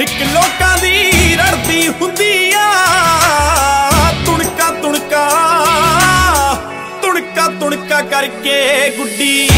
ਇੱਕ ਲੋਕਾਂ ਦੀ ਰੜਦੀ ਹੁੰਦੀ ਆ। ਤੁਣਕਾ ਤੁਣਕਾ ਤੁਣਕਾ ਤੁਣਕਾ ਕਰਕੇ ਗੁੱਡੀ